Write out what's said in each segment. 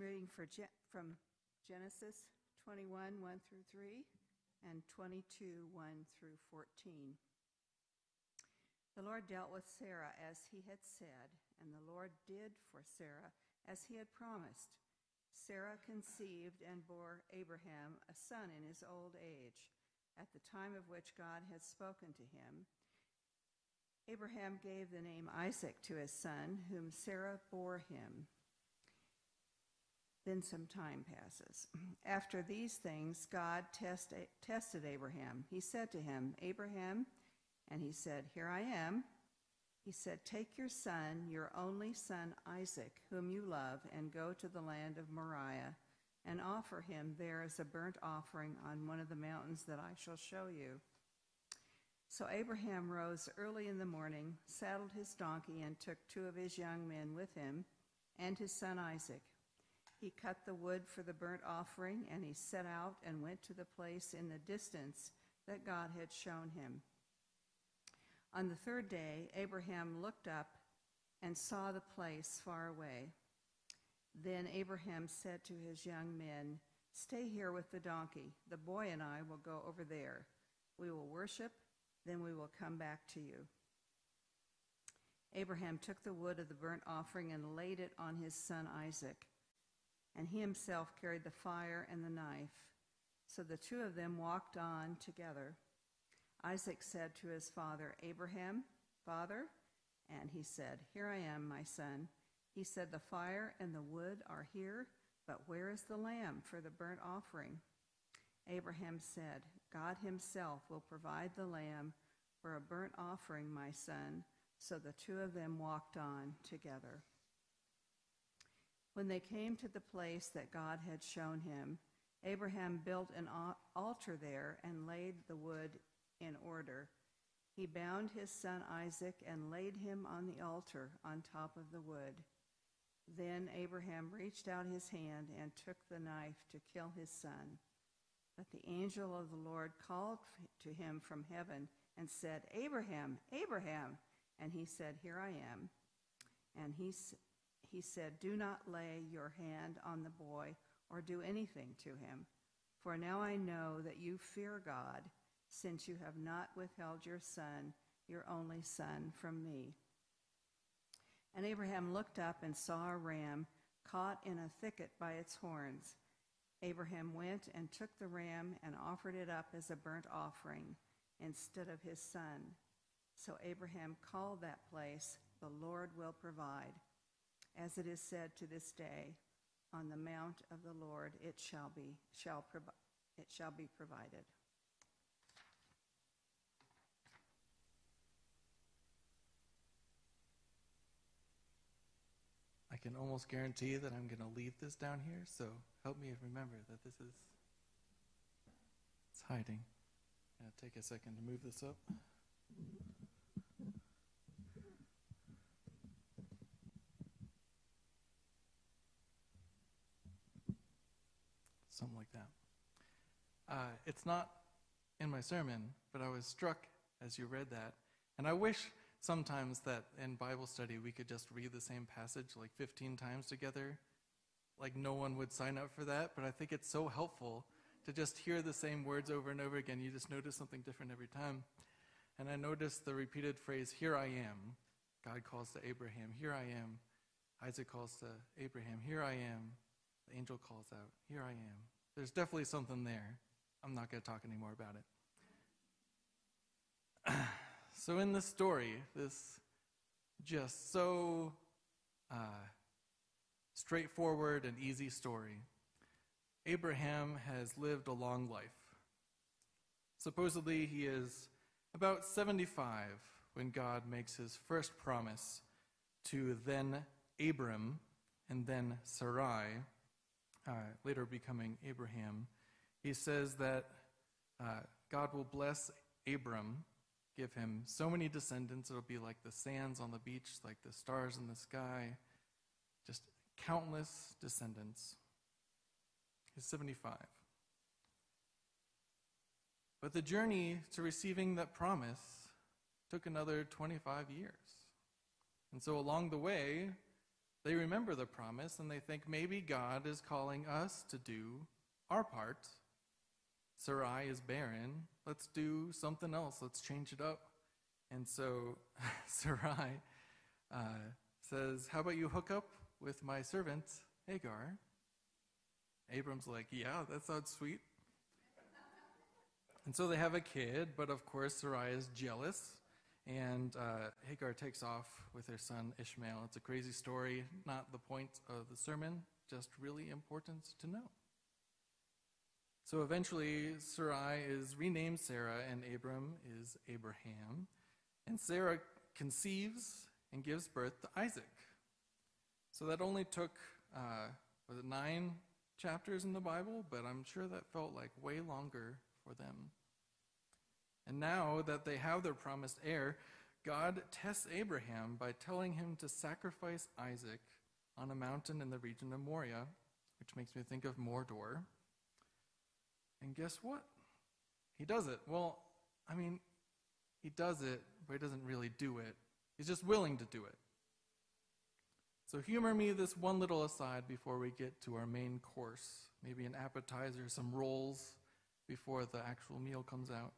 Reading from Genesis 21, 1 through 3, and 22, 1 through 14. The Lord dealt with Sarah as he had said, and the Lord did for Sarah as he had promised. Sarah conceived and bore Abraham a son in his old age, at the time of which God had spoken to him. Abraham gave the name Isaac to his son, whom Sarah bore him. Then some time passes. After these things, God test, tested Abraham. He said to him, Abraham, and he said, Here I am. He said, Take your son, your only son Isaac, whom you love, and go to the land of Moriah, and offer him there as a burnt offering on one of the mountains that I shall show you. So Abraham rose early in the morning, saddled his donkey, and took two of his young men with him, and his son Isaac. He cut the wood for the burnt offering, and he set out and went to the place in the distance that God had shown him. On the third day, Abraham looked up and saw the place far away. Then Abraham said to his young men, Stay here with the donkey. The boy and I will go over there. We will worship, then we will come back to you. Abraham took the wood of the burnt offering and laid it on his son Isaac, and he himself carried the fire and the knife. So the two of them walked on together. Isaac said to his father, Abraham, Father? And he said, Here I am, my son. He said, The fire and the wood are here, but where is the lamb for the burnt offering? Abraham said, God himself will provide the lamb for a burnt offering, my son. So the two of them walked on together. When they came to the place that God had shown him, Abraham built an altar there and laid the wood in order. He bound his son Isaac and laid him on the altar on top of the wood. Then Abraham reached out his hand and took the knife to kill his son. But the angel of the Lord called to him from heaven and said, Abraham, Abraham. And he said, Here I am. And he, he said, Do not lay your hand on the boy or do anything to him. For now I know that you fear God since you have not withheld your son, your only son, from me. And Abraham looked up and saw a ram caught in a thicket by its horns. Abraham went and took the ram and offered it up as a burnt offering instead of his son. So Abraham called that place, The Lord will provide. As it is said to this day, on the mount of the Lord it shall be, shall provi- it shall be provided. I can almost guarantee that I'm going to leave this down here, so help me remember that this is it's hiding. I'll take a second to move this up. Something like that. Uh, it's not in my sermon, but I was struck as you read that. And I wish sometimes that in Bible study we could just read the same passage like 15 times together. Like no one would sign up for that, but I think it's so helpful to just hear the same words over and over again. You just notice something different every time. And I noticed the repeated phrase, Here I am. God calls to Abraham, Here I am. Isaac calls to Abraham, Here I am. The angel calls out, Here I am. There's definitely something there. I'm not going to talk anymore about it. So, in this story, this just so uh, straightforward and easy story, Abraham has lived a long life. Supposedly, he is about 75 when God makes his first promise to then Abram and then Sarai, uh, later becoming Abraham. He says that uh, God will bless Abram give him so many descendants, it'll be like the sands on the beach, like the stars in the sky, just countless descendants. He's 75. But the journey to receiving that promise took another 25 years. And so along the way, they remember the promise and they think maybe God is calling us to do our part. Sarai is barren. Let's do something else. Let's change it up. And so Sarai uh, says, How about you hook up with my servant Hagar? Abram's like, Yeah, that sounds sweet. and so they have a kid, but of course Sarai is jealous. And uh, Hagar takes off with her son Ishmael. It's a crazy story, not the point of the sermon, just really important to know. So eventually, Sarai is renamed Sarah, and Abram is Abraham. And Sarah conceives and gives birth to Isaac. So that only took, uh, was it nine chapters in the Bible? But I'm sure that felt like way longer for them. And now that they have their promised heir, God tests Abraham by telling him to sacrifice Isaac on a mountain in the region of Moriah, which makes me think of Mordor. And guess what? He does it. Well, I mean, he does it, but he doesn't really do it. He's just willing to do it. So, humor me this one little aside before we get to our main course. Maybe an appetizer, some rolls before the actual meal comes out.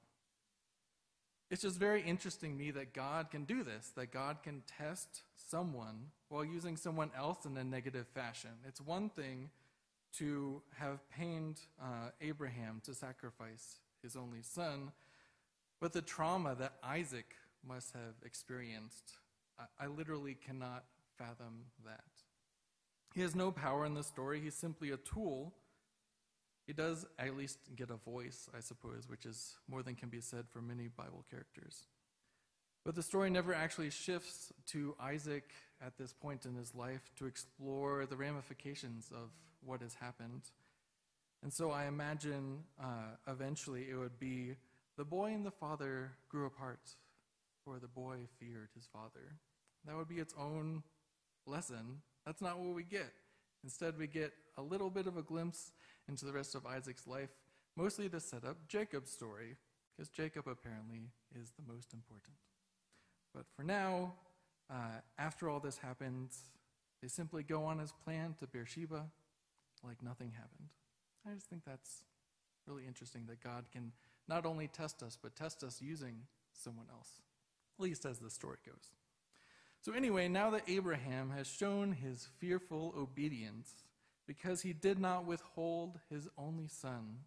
It's just very interesting to me that God can do this, that God can test someone while using someone else in a negative fashion. It's one thing to have pained uh, Abraham to sacrifice his only son, but the trauma that Isaac must have experienced, I, I literally cannot fathom that. He has no power in the story, he's simply a tool he does at least get a voice, I suppose, which is more than can be said for many Bible characters. But the story never actually shifts to Isaac at this point in his life to explore the ramifications of what has happened. And so I imagine uh, eventually it would be the boy and the father grew apart, for the boy feared his father. That would be its own lesson. That's not what we get. Instead, we get a little bit of a glimpse into the rest of Isaac's life, mostly to set up Jacob's story, because Jacob apparently is the most important. But for now, uh, after all this happens, they simply go on as planned to Beersheba like nothing happened. I just think that's really interesting that God can not only test us, but test us using someone else, at least as the story goes. So, anyway, now that Abraham has shown his fearful obedience, because he did not withhold his only son,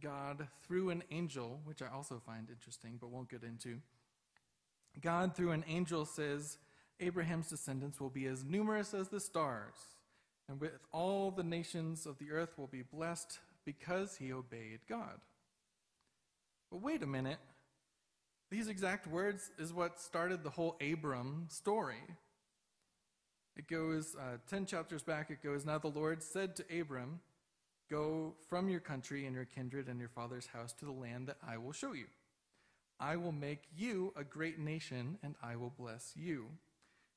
God, through an angel, which I also find interesting but won't get into, God, through an angel, says Abraham's descendants will be as numerous as the stars, and with all the nations of the earth will be blessed because he obeyed God. But wait a minute. These exact words is what started the whole Abram story. It goes, uh, 10 chapters back, it goes, Now the Lord said to Abram, Go from your country and your kindred and your father's house to the land that I will show you. I will make you a great nation, and I will bless you,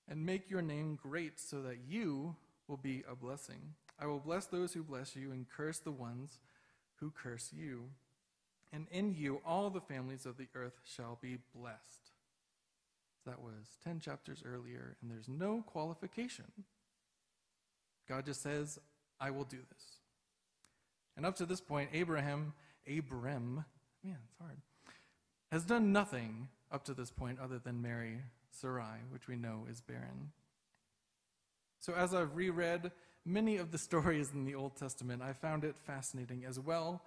and make your name great so that you will be a blessing. I will bless those who bless you, and curse the ones who curse you. And in you all the families of the earth shall be blessed. That was 10 chapters earlier, and there's no qualification. God just says, I will do this. And up to this point, Abraham, Abram, man, it's hard, has done nothing up to this point other than marry Sarai, which we know is barren. So as I've reread many of the stories in the Old Testament, I found it fascinating as well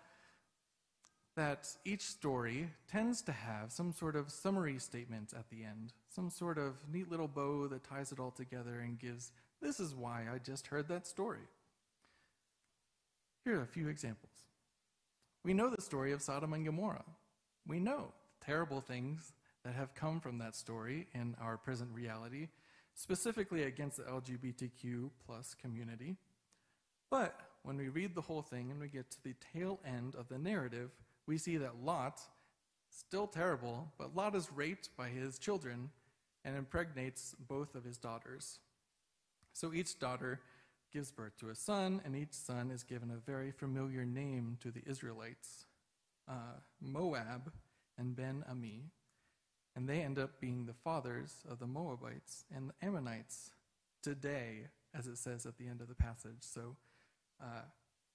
that each story tends to have some sort of summary statement at the end, some sort of neat little bow that ties it all together and gives, this is why I just heard that story. Here are a few examples. We know the story of Sodom and Gomorrah. We know the terrible things that have come from that story in our present reality, specifically against the LGBTQ plus community. But when we read the whole thing and we get to the tail end of the narrative, we see that Lot, still terrible, but Lot is raped by his children and impregnates both of his daughters. So each daughter gives birth to a son, and each son is given a very familiar name to the Israelites uh, Moab and Ben Ami. And they end up being the fathers of the Moabites and the Ammonites today as it says at the end of the passage. So, uh,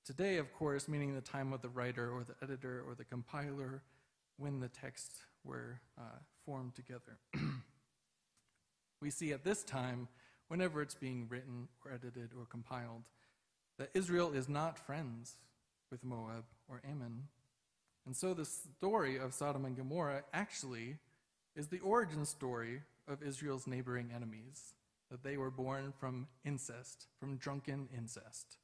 today, of course, meaning the time of the writer or the editor or the compiler when the texts were uh, formed together. we see at this time, whenever it's being written or edited or compiled, that Israel is not friends with Moab or Ammon. And so the story of Sodom and Gomorrah actually is the origin story of Israel's neighboring enemies, that they were born from incest, from drunken incest.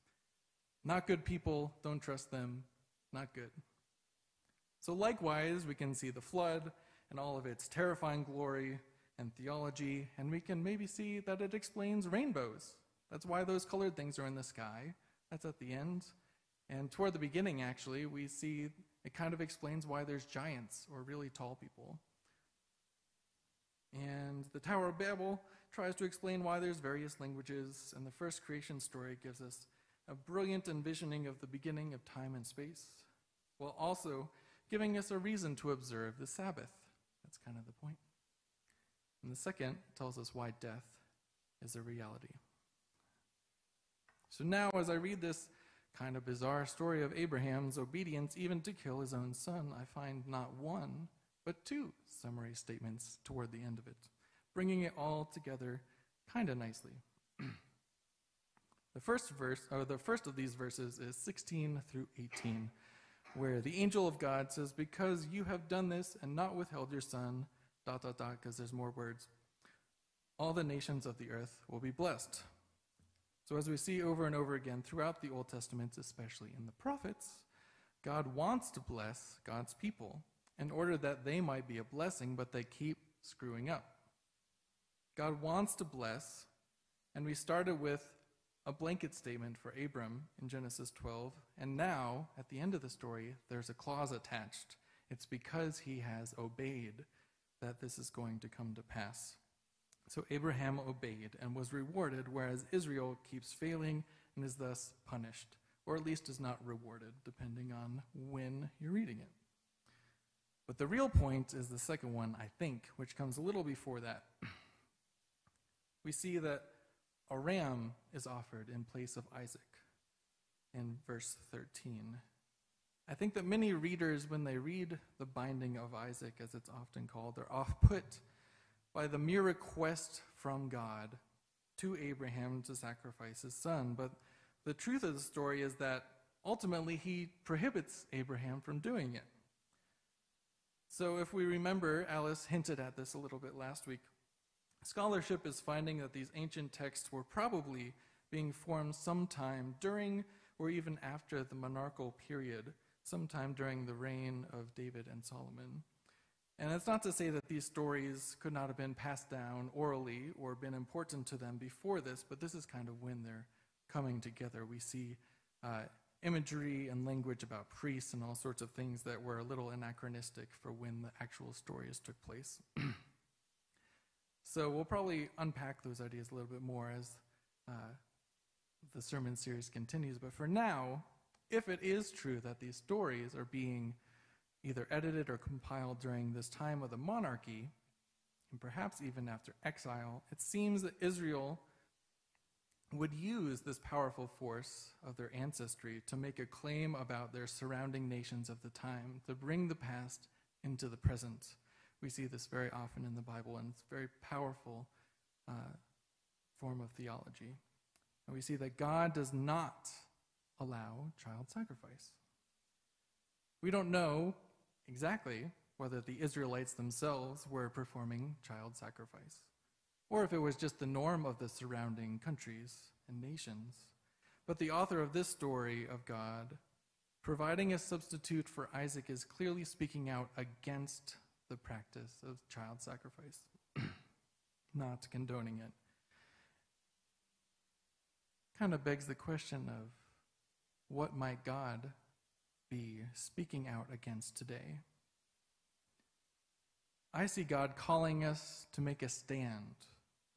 Not good people, don't trust them, not good. So, likewise, we can see the flood and all of its terrifying glory and theology, and we can maybe see that it explains rainbows. That's why those colored things are in the sky. That's at the end. And toward the beginning, actually, we see it kind of explains why there's giants or really tall people. And the Tower of Babel tries to explain why there's various languages, and the first creation story gives us a brilliant envisioning of the beginning of time and space, while also giving us a reason to observe the Sabbath. That's kind of the point. And the second tells us why death is a reality. So now, as I read this kind of bizarre story of Abraham's obedience even to kill his own son, I find not one, but two summary statements toward the end of it, bringing it all together kind of nicely. The first verse, or the first of these verses is 16 through 18, where the angel of God says, Because you have done this and not withheld your son, dot, dot, dot, because there's more words, all the nations of the earth will be blessed. So, as we see over and over again throughout the Old Testament, especially in the prophets, God wants to bless God's people in order that they might be a blessing, but they keep screwing up. God wants to bless, and we started with a blanket statement for Abram in Genesis 12, and now, at the end of the story, there's a clause attached. It's because he has obeyed that this is going to come to pass. So Abraham obeyed and was rewarded, whereas Israel keeps failing and is thus punished, or at least is not rewarded, depending on when you're reading it. But the real point is the second one, I think, which comes a little before that. We see that a ram is offered in place of Isaac in verse 13. I think that many readers, when they read the binding of Isaac, as it's often called, are off put by the mere request from God to Abraham to sacrifice his son. But the truth of the story is that ultimately he prohibits Abraham from doing it. So, if we remember, Alice hinted at this a little bit last week. Scholarship is finding that these ancient texts were probably being formed sometime during or even after the monarchical period, sometime during the reign of David and Solomon. And it's not to say that these stories could not have been passed down orally or been important to them before this, but this is kind of when they're coming together. We see uh, imagery and language about priests and all sorts of things that were a little anachronistic for when the actual stories took place. so we'll probably unpack those ideas a little bit more as uh, the sermon series continues. But for now, if it is true that these stories are being either edited or compiled during this time of the monarchy, and perhaps even after exile, it seems that Israel would use this powerful force of their ancestry to make a claim about their surrounding nations of the time, to bring the past into the present. We see this very often in the Bible, and it's a very powerful uh, form of theology. And we see that God does not allow child sacrifice. We don't know exactly whether the Israelites themselves were performing child sacrifice or if it was just the norm of the surrounding countries and nations. But the author of this story of God providing a substitute for Isaac is clearly speaking out against the practice of child sacrifice, not condoning it. Kind of begs the question of what might God be speaking out against today? I see God calling us to make a stand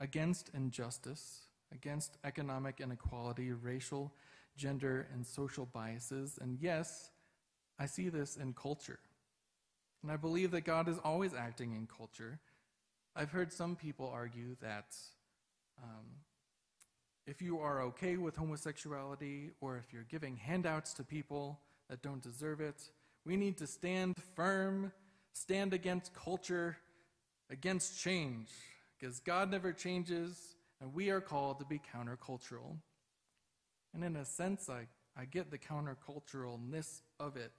against injustice, against economic inequality, racial, gender, and social biases. And yes, I see this in culture. And I believe that God is always acting in culture. I've heard some people argue that um, if you are okay with homosexuality or if you're giving handouts to people that don't deserve it. We need to stand firm, stand against culture, against change, because God never changes, and we are called to be countercultural. And in a sense, I, I get the counterculturalness of it.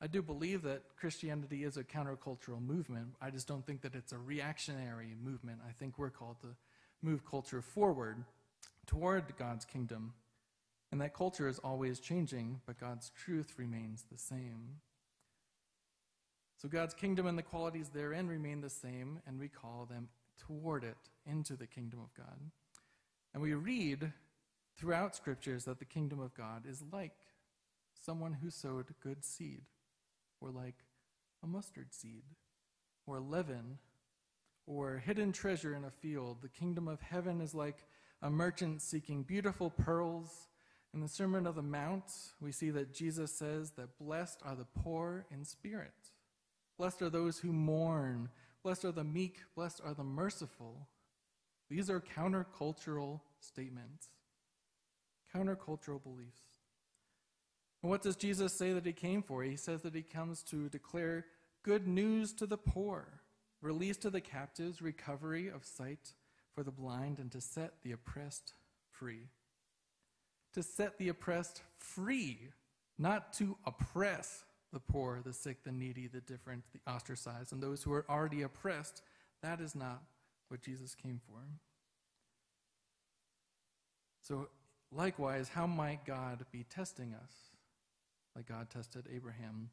I do believe that Christianity is a countercultural movement. I just don't think that it's a reactionary movement. I think we're called to move culture forward toward God's kingdom. And that culture is always changing, but God's truth remains the same. So God's kingdom and the qualities therein remain the same, and we call them toward it, into the kingdom of God. And we read throughout scriptures that the kingdom of God is like someone who sowed good seed, or like a mustard seed, or leaven, or hidden treasure in a field. The kingdom of heaven is like a merchant seeking beautiful pearls. In the Sermon of the Mount, we see that Jesus says that blessed are the poor in spirit. Blessed are those who mourn. Blessed are the meek. Blessed are the merciful. These are countercultural statements, countercultural beliefs. And what does Jesus say that he came for? He says that he comes to declare good news to the poor, release to the captives, recovery of sight for the blind, and to set the oppressed free. To set the oppressed free, not to oppress the poor, the sick, the needy, the different, the ostracized, and those who are already oppressed. That is not what Jesus came for. So, likewise, how might God be testing us like God tested Abraham?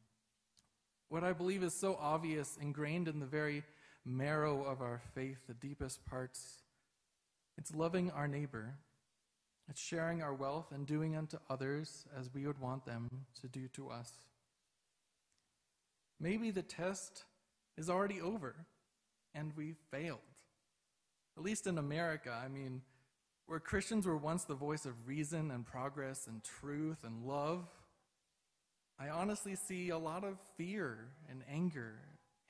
What I believe is so obvious, ingrained in the very marrow of our faith, the deepest parts, it's loving our neighbor. It's sharing our wealth and doing unto others as we would want them to do to us. Maybe the test is already over and we failed. At least in America, I mean, where Christians were once the voice of reason and progress and truth and love, I honestly see a lot of fear and anger,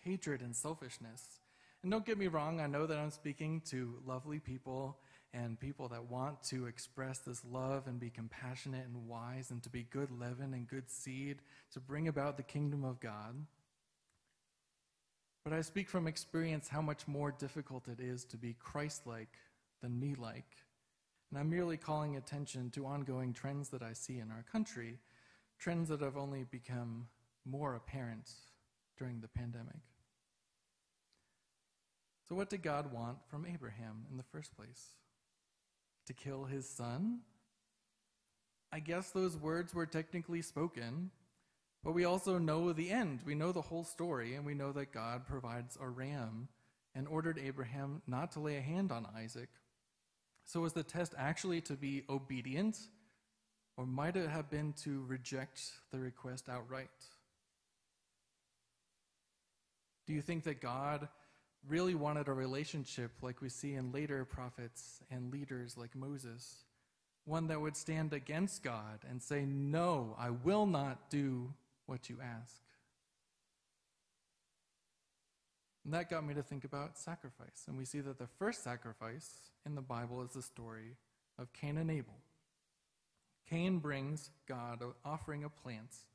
hatred and selfishness. And don't get me wrong, I know that I'm speaking to lovely people and people that want to express this love and be compassionate and wise and to be good leaven and good seed to bring about the kingdom of God. But I speak from experience how much more difficult it is to be Christ like than me like. And I'm merely calling attention to ongoing trends that I see in our country, trends that have only become more apparent during the pandemic. So, what did God want from Abraham in the first place? To kill his son? I guess those words were technically spoken, but we also know the end. We know the whole story, and we know that God provides a ram and ordered Abraham not to lay a hand on Isaac. So, was the test actually to be obedient, or might it have been to reject the request outright? Do you think that God really wanted a relationship like we see in later prophets and leaders like Moses? One that would stand against God and say, No, I will not do what you ask. And that got me to think about sacrifice. And we see that the first sacrifice in the Bible is the story of Cain and Abel. Cain brings God an offering of plants,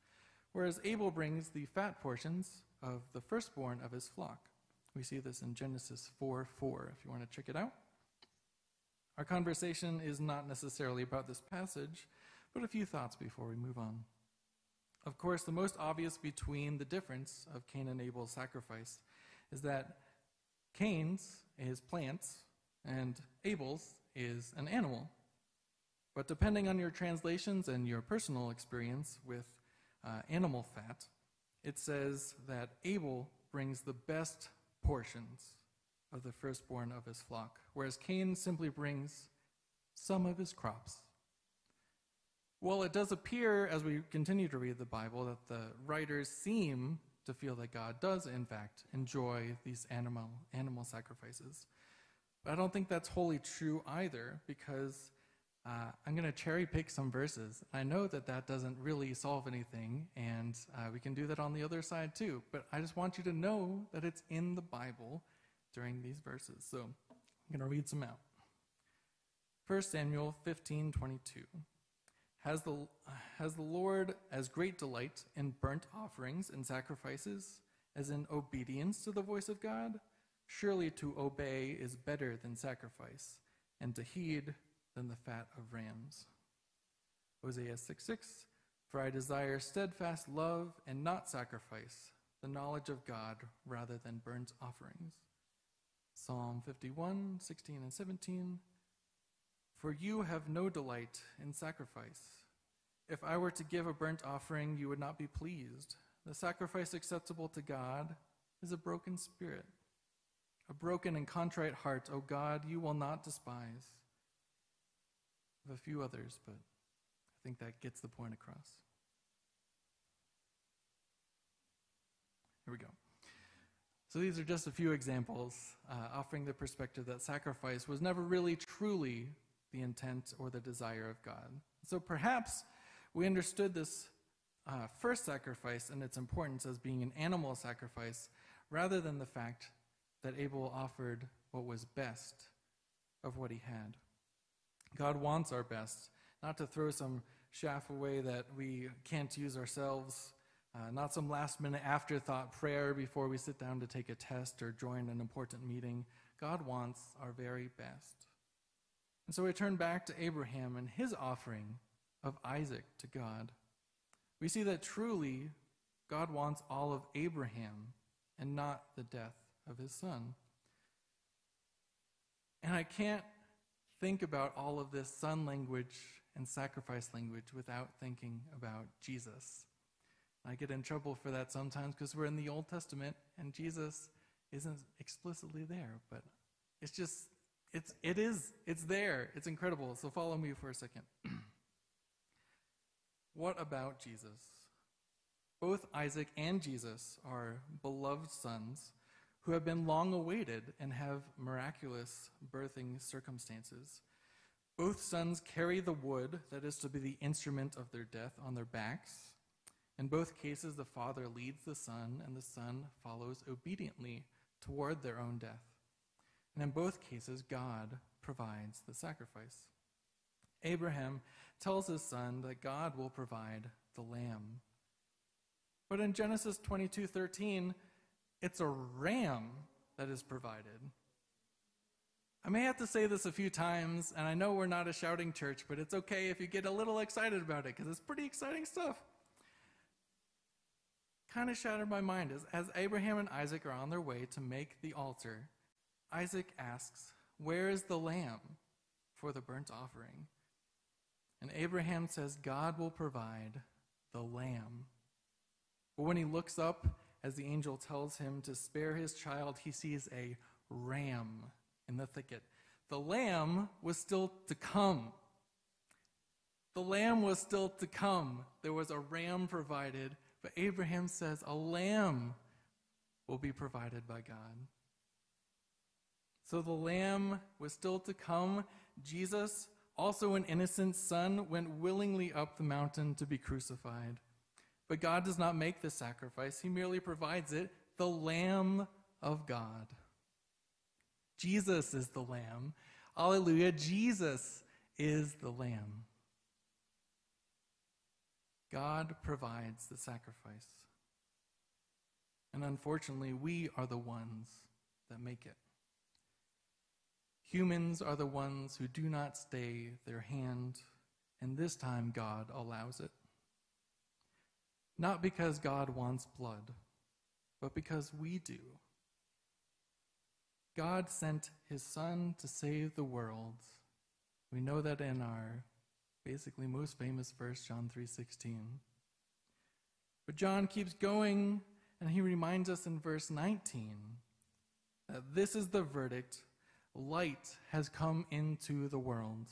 whereas Abel brings the fat portions of the firstborn of his flock. We see this in Genesis 4 4, if you want to check it out. Our conversation is not necessarily about this passage, but a few thoughts before we move on. Of course, the most obvious between the difference of Cain and Abel's sacrifice is that Cain's is plants and Abel's is an animal. But depending on your translations and your personal experience with uh, animal fat, it says that Abel brings the best portions of the firstborn of his flock, whereas Cain simply brings some of his crops. Well, it does appear as we continue to read the Bible that the writers seem to feel that God does, in fact, enjoy these animal, animal sacrifices. But I don't think that's wholly true either, because uh, I'm going to cherry pick some verses. I know that that doesn't really solve anything, and uh, we can do that on the other side too. But I just want you to know that it's in the Bible during these verses. So I'm going to read some out. 1 Samuel 15:22. Has the, has the Lord as great delight in burnt offerings and sacrifices as in obedience to the voice of God? Surely to obey is better than sacrifice, and to heed than the fat of rams. Hosea 6 6 For I desire steadfast love and not sacrifice, the knowledge of God rather than burnt offerings. Psalm 51 16 and 17 For you have no delight in sacrifice. If I were to give a burnt offering, you would not be pleased. The sacrifice acceptable to God is a broken spirit. A broken and contrite heart, O God, you will not despise. Have a few others, but I think that gets the point across. Here we go. So these are just a few examples uh, offering the perspective that sacrifice was never really truly the intent or the desire of God. So perhaps we understood this uh, first sacrifice and its importance as being an animal sacrifice rather than the fact that Abel offered what was best of what he had. God wants our best, not to throw some chaff away that we can't use ourselves, uh, not some last minute afterthought prayer before we sit down to take a test or join an important meeting. God wants our very best. And so we turn back to Abraham and his offering of Isaac to God. We see that truly God wants all of Abraham and not the death of his son. And I can't think about all of this son language and sacrifice language without thinking about Jesus. I get in trouble for that sometimes because we're in the Old Testament and Jesus isn't explicitly there, but it's just it's it is it's there. It's incredible. So follow me for a second. what about Jesus? Both Isaac and Jesus are beloved sons who have been long awaited and have miraculous birthing circumstances. Both sons carry the wood that is to be the instrument of their death on their backs. In both cases, the father leads the son, and the son follows obediently toward their own death. And in both cases, God provides the sacrifice. Abraham tells his son that God will provide the lamb. But in Genesis 22:13, it's a ram that is provided. I may have to say this a few times, and I know we're not a shouting church, but it's okay if you get a little excited about it because it's pretty exciting stuff. Kind of shattered my mind as, as Abraham and Isaac are on their way to make the altar. Isaac asks, Where is the lamb for the burnt offering? And Abraham says, God will provide the lamb. But when he looks up as the angel tells him to spare his child, he sees a ram in the thicket. The lamb was still to come. The lamb was still to come. There was a ram provided, but Abraham says a lamb will be provided by God. So the lamb was still to come. Jesus, also an innocent son, went willingly up the mountain to be crucified. But God does not make the sacrifice, He merely provides it the Lamb of God. Jesus is the Lamb. Alleluia. Jesus is the Lamb. God provides the sacrifice. And unfortunately, we are the ones that make it. Humans are the ones who do not stay their hand, and this time God allows it. Not because God wants blood, but because we do. God sent his son to save the world. We know that in our basically most famous verse John 3:16. But John keeps going and he reminds us in verse 19 that this is the verdict light has come into the world.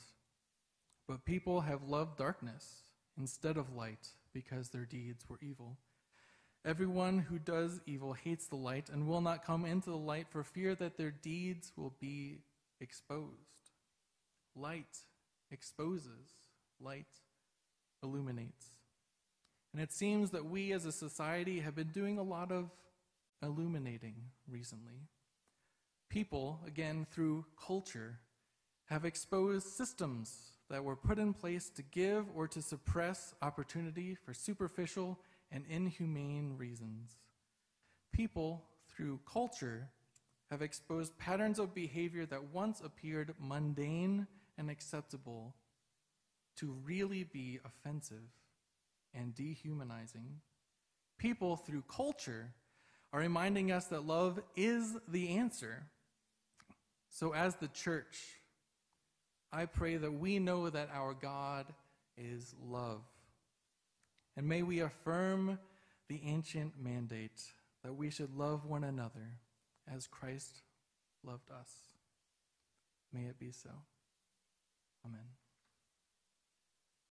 But people have loved darkness instead of light because their deeds were evil. Everyone who does evil hates the light and will not come into the light for fear that their deeds will be exposed. Light exposes, light illuminates. And it seems that we as a society have been doing a lot of illuminating recently. People, again, through culture, have exposed systems that were put in place to give or to suppress opportunity for superficial and inhumane reasons. People, through culture, have exposed patterns of behavior that once appeared mundane and acceptable to really be offensive and dehumanizing. People, through culture, are reminding us that love is the answer. So, as the church, I pray that we know that our God is love. And may we affirm the ancient mandate that we should love one another as Christ loved us. May it be so. Amen.